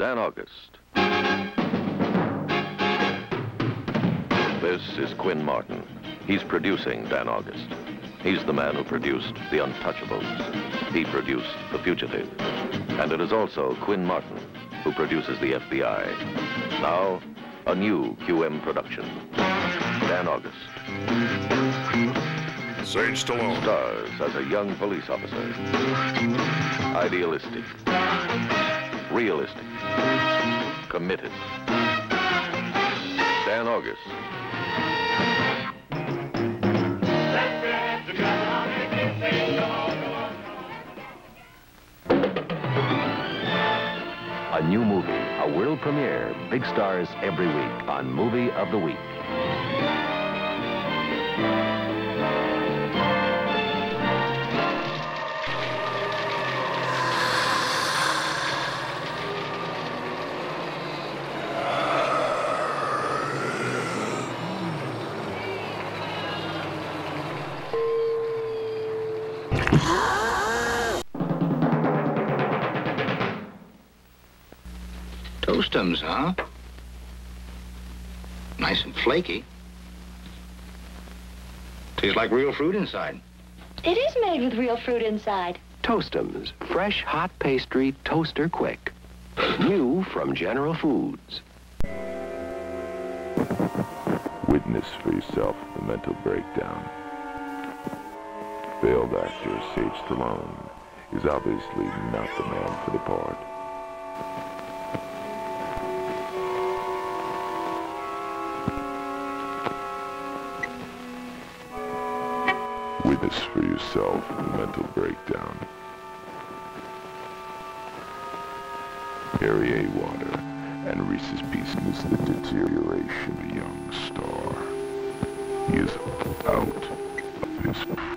Dan August. This is Quinn Martin. He's producing Dan August. He's the man who produced The Untouchables. He produced The Fugitive. And it is also Quinn Martin who produces the FBI. Now, a new QM production. Dan August. Sage Stallone. Stars as a young police officer. Idealistic. Realistic. Committed. Dan August. A new movie, a world premiere, big stars every week on Movie of the Week. Toastums, huh? Nice and flaky. Tastes like real fruit inside. It is made with real fruit inside. Toastums, fresh hot pastry, toaster quick. New from General Foods. Witness for yourself the mental breakdown. Failed actor Sage Stallone is obviously not the man for the part. Witness for yourself the mental breakdown. Perrier water and Reese's Pieces is the deterioration of a young star. He is out of his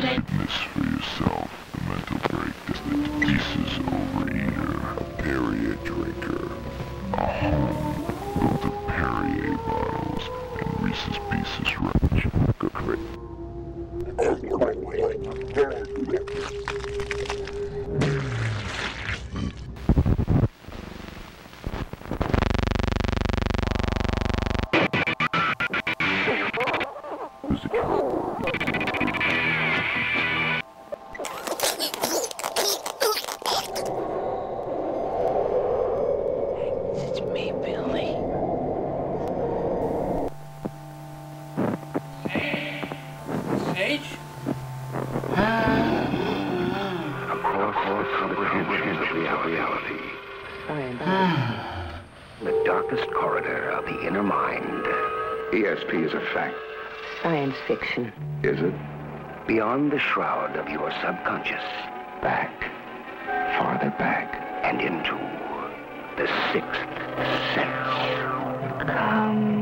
Witness for yourself the mental breakdown. The Reese's overeater, ESP is a fact. Science fiction. Is it? Beyond the shroud of your subconscious. Back. Farther back. And into the sixth sense. Come with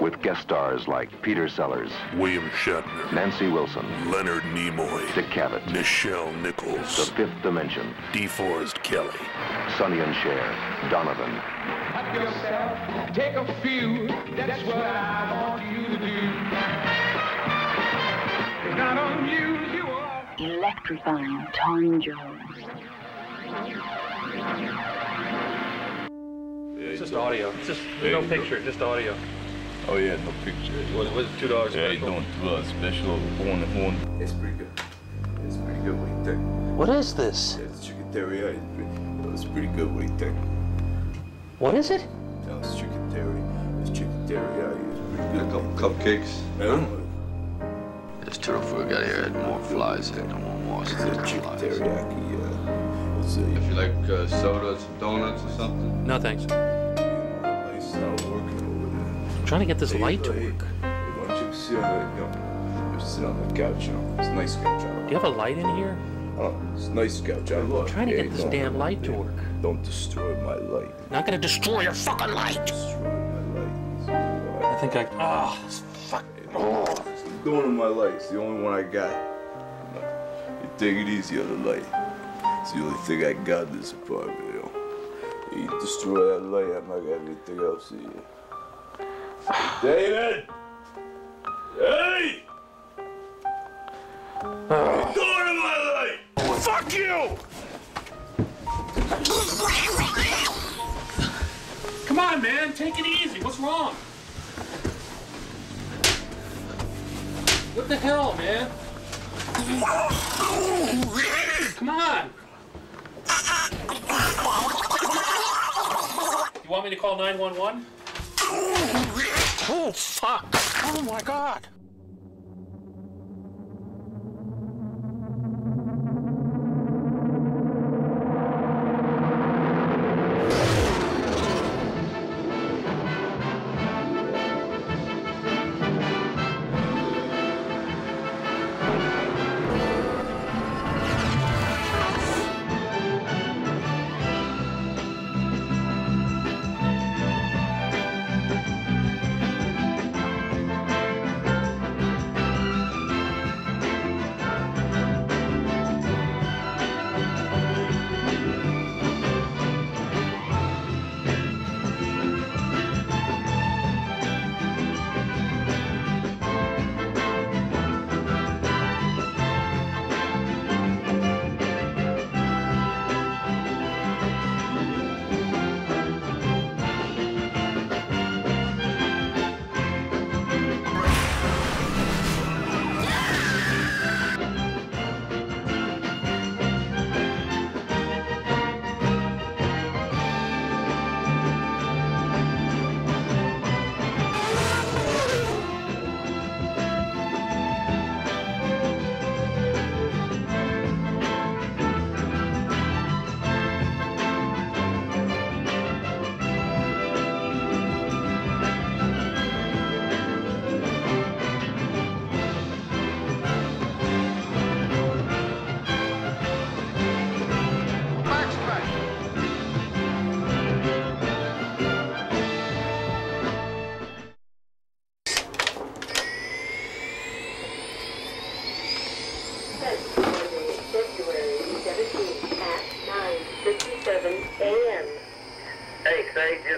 With guest stars like Peter Sellers, William Shatner. Nancy Wilson, Leonard Nimoy. Dick Cavett, Nichelle Nichols, The Fifth Dimension, DeForest Kelley. Sonny and Cher, Donovan, Help yourself, take a few. That's what I want you to do. Not unusual. Electrifying Tom Jones. It's just audio. It's just no picture, just audio. Oh yeah, no picture. Was was two dollars Yeah, you special? doing two uh, special one one. It's pretty good. It's pretty good. What do you think? What is this? It's chicken teriyaki. It's pretty, it's pretty good. What do you think? What is it? No, it's chicken teriyaki. It's chicken teriyaki. It's pretty good. A couple cupcakes. Yeah, This turtle food got here had more flies in it than one wasp. It's a chicken teriyaki. Uh, it's a, If you like uh, sodas, donuts, or something. No, thanks. I'm trying to get this light to work. Hey, why don't you sit on the, you know, just sit on the couch, you know? It's a nice couch. I Do you have a light in here? Oh, it's a nice couch. I love. I'm trying to get this damn light to work. Don't destroy my light. Not gonna destroy your fucking light. Destroy my light. I think I. Ah, fuck. Oh, the one on my light. It's the only one I got. You take it easy on the light. It's the only thing I got in this apartment, you know. You destroy that light, I'm not gonna got anything else in here. David! Hey! You doing in my light? Fuck you! Come on, man. Take it easy. What's wrong? What the hell, man? Come on. You want me to call 911? Oh, fuck. Oh, my God.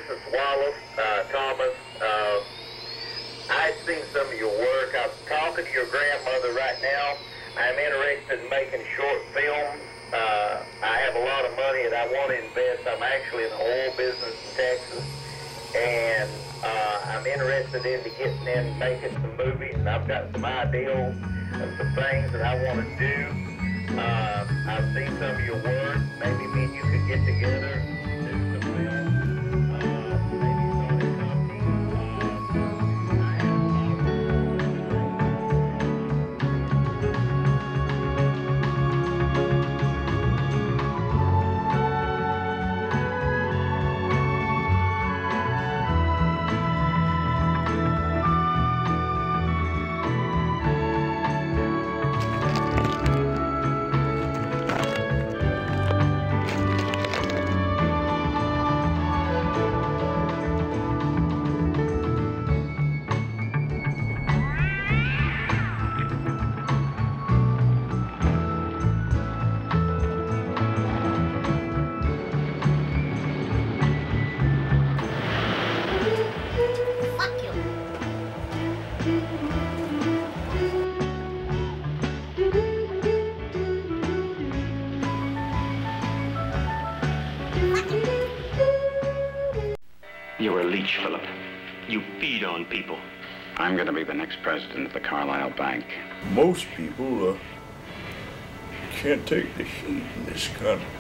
Is Wallace uh, Thomas. Uh, I've seen some of your work. I'm talking to your grandmother right now. I'm interested in making short films. Uh, I have a lot of money and I want to invest. I'm actually in the oil business in Texas. And uh, I'm interested in getting in making some movies. And I've got some ideals and some things that I want to do. Uh, I've seen some of your work. Maybe me and you You're a leech, Philip. You feed on people. I'm going to be the next president of the Carlisle Bank. Most people uh, can't take the heat in this kind of